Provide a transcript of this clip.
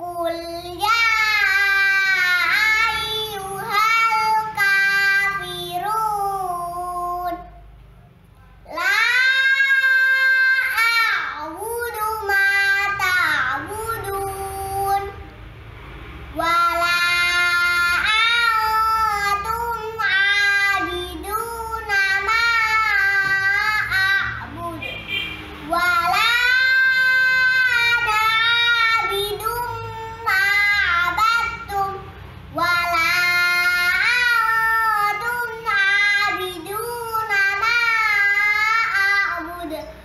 school. the